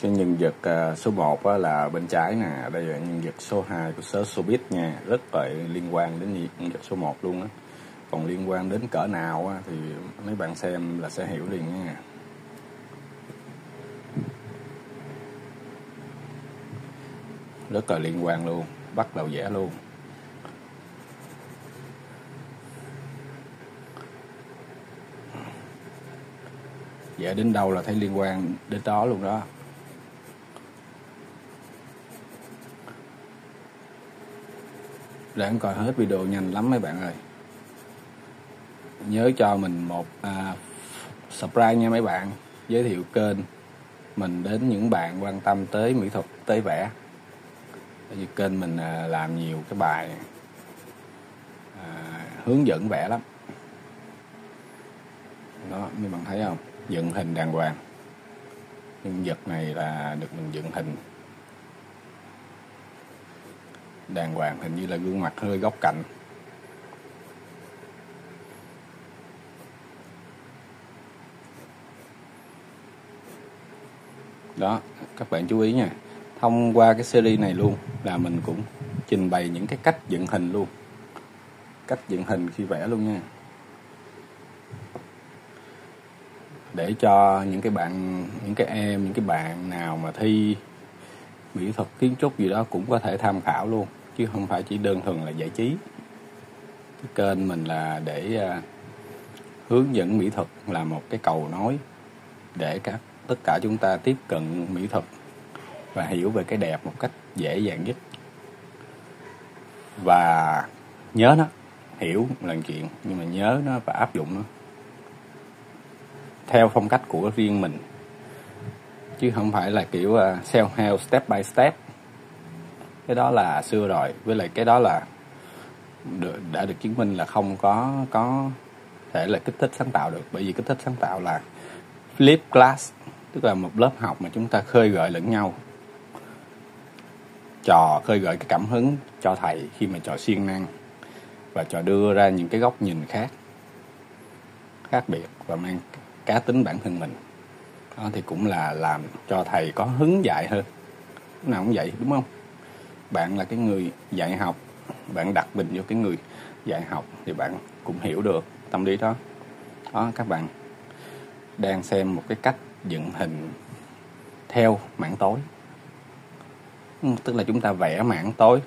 cái nhân vật à, số 1 á, là bên trái nè đây là nhân vật số 2 của sớ showbiz nha rất là liên quan đến nhân vật số 1 luôn á. Còn liên quan đến cỡ nào á, thì mấy bạn xem là sẽ hiểu liền nha. Rất là liên quan luôn bắt đầu vẽ luôn. Vẽ đến đâu là thấy liên quan đến đó luôn đó. Ráng coi hết video nhanh lắm mấy bạn ơi. Nhớ cho mình một à, subscribe nha mấy bạn. Giới thiệu kênh mình đến những bạn quan tâm tới mỹ thuật tới vẽ. Tại vì kênh mình à, làm nhiều cái bài à, hướng dẫn vẽ lắm. Đó mấy bạn thấy không? Dựng hình đàng hoàng. Nhân vật này là được mình dựng hình đàng hoàng, hình như là gương mặt hơi góc cạnh. Đó, các bạn chú ý nha, thông qua cái series này luôn là mình cũng trình bày những cái cách dựng hình luôn. Cách dựng hình khi vẽ luôn nha. Để cho những cái bạn, những cái em, những cái bạn nào mà thi mỹ thuật kiến trúc gì đó cũng có thể tham khảo luôn chứ không phải chỉ đơn thuần là giải trí. Cái kênh mình là để uh, hướng dẫn mỹ thuật là một cái cầu nối để các tất cả chúng ta tiếp cận mỹ thuật và hiểu về cái đẹp một cách dễ dàng nhất. Và nhớ nó hiểu là chuyện nhưng mà nhớ nó và áp dụng nó theo phong cách của riêng mình. Chứ không phải là kiểu à, uh, self help step by step cái đó là xưa rồi. Với lại cái đó là được, đã được chứng minh là không có có thể là kích thích sáng tạo được. Bởi vì kích thích sáng tạo là flip class tức là một lớp học mà chúng ta khơi gợi lẫn nhau. Trò khơi gợi cái cảm hứng cho thầy khi mà trò siêng năng và trò đưa ra những cái góc nhìn khác khác biệt và mang cá tính bản thân mình. Đó thì cũng là làm cho thầy có hứng dạy hơn. Nào cũng vậy đúng không? Bạn là cái người dạy học bạn đặt mình vô cái người dạy học thì bạn cũng hiểu được tâm lý đó. Đó các bạn đang xem một cái cách dựng hình theo mảng tối. Tức là chúng ta vẽ mảng tối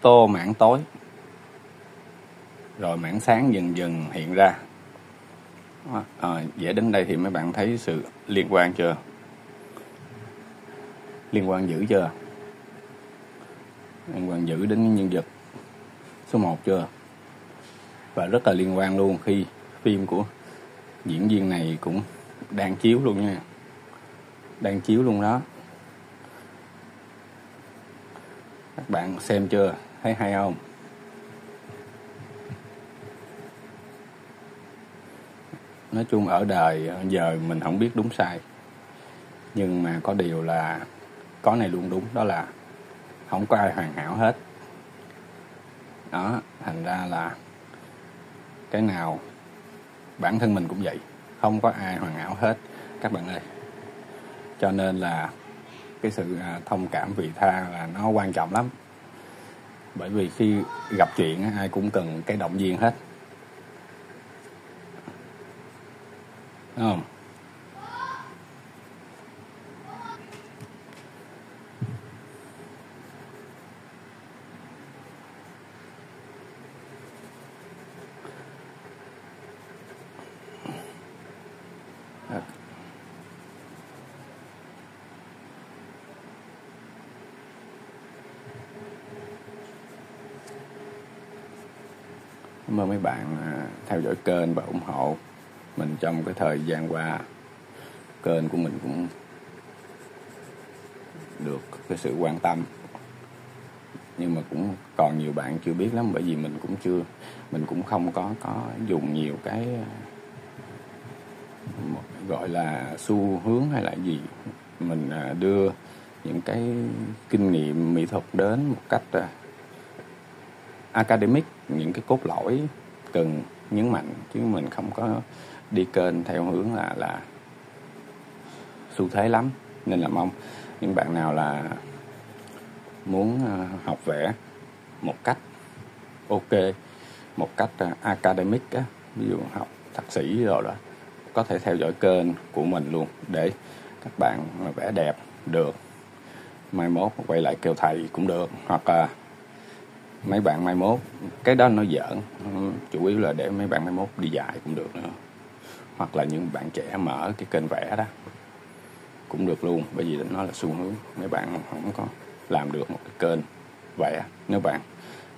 tô mảng tối. Rồi mảng sáng dần dần hiện ra. À, vẽ đến đây thì mấy bạn thấy sự liên quan chưa? Liên quan dữ chưa? Liên còn dữ đến nhân vật số 1 chưa? Và rất là liên quan luôn khi phim của diễn viên này cũng đang chiếu luôn nha. Đang chiếu luôn đó. Các bạn xem chưa? Thấy hay không? Nói chung ở đời giờ mình không biết đúng sai. Nhưng mà có điều là có này luôn đúng, đó là không có ai hoàn hảo hết. Đó, thành ra là cái nào bản thân mình cũng vậy, không có ai hoàn hảo hết. Các bạn ơi, cho nên là cái sự à, thông cảm vị tha là nó quan trọng lắm. Bởi vì khi gặp chuyện ai cũng cần cái động viên hết. Đúng không? Cảm ơn mấy bạn à, theo dõi kênh và ủng hộ mình trong cái thời gian qua. Kênh của mình cũng được cái sự quan tâm. Nhưng mà cũng còn nhiều bạn chưa biết lắm, bởi vì mình cũng chưa, mình cũng không có có dùng nhiều cái à, gọi là xu hướng hay là gì. Mình à, đưa những cái kinh nghiệm mỹ thuật đến một cách academic, những cái cốt lõi cần nhấn mạnh, chứ mình không có đi kênh theo hướng là là xu thế lắm. Nên là mong những bạn nào là muốn ờ, học vẽ một cách ok, một cách ờ, academic á, ví dụ học thạc sĩ rồi đó, có thể theo dõi kênh của mình luôn để các bạn vẽ đẹp được, mai mốt quay lại kêu thầy cũng được, hoặc là mấy bạn mai mốt, cái đó nó giỡn. Chủ yếu là để mấy bạn mai mốt đi dạy cũng được nữa. Hoặc là những bạn trẻ mở cái kênh vẽ đó, cũng được luôn, bởi vì nó là xu hướng. Mấy bạn không có làm được một cái kênh vẽ. Nếu bạn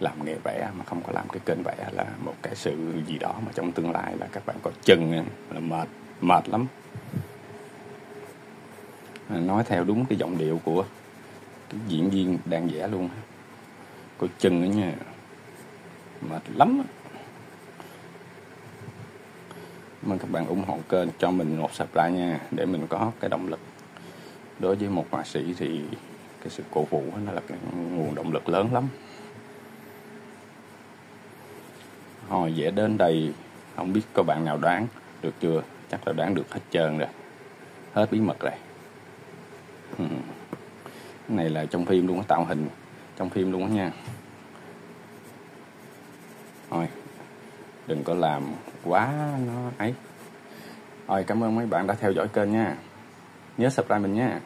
làm nghề vẽ mà không có làm cái kênh vẽ là một cái sự gì đó mà trong tương lai là các bạn có chừng là mệt mệt lắm. Nói theo đúng cái giọng điệu của cái diễn viên đang vẽ luôn coi chừng đó nha mệt lắm mong các bạn ủng hộ kênh cho mình một subscribe nha, để mình có cái động lực. Đối với một họa sĩ thì cái sự cổ vũ nó là cái nguồn động lực lớn lắm. Hồi vẽ đến đây, không biết có bạn nào đoán được chưa? Chắc là đoán được hết trơn rồi. Hết bí mật rồi. Cái này là trong phim luôn tạo hình trong phim luôn đó nha. Thôi, đừng có làm quá nó ấy. Thôi, cảm ơn mấy bạn đã theo dõi kênh nha. Nhớ subscribe mình nha.